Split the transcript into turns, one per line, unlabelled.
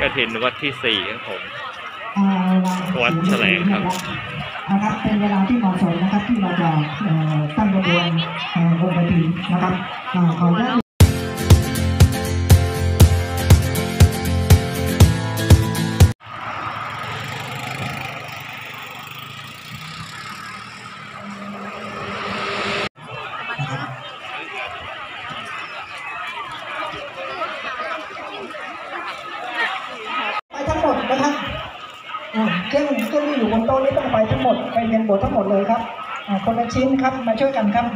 กระถินวัดที่สี่ครับผม
อ่าเวลา
วัดแถลงครับ
นะครับเป็นเวลาที่เหมาะสมนะครับที่เราจะเอ่อตั้งกระบวนเอ่อบนเวทีนะครับอ่าขออนุญาต เครื่องเครื่องที่อยู่บนโต๊ะนี้ต้องไปทั้งหมดไปเรียนบททั้งหมดเลยครับคนละชิ้นครับมาช่วยกันครับ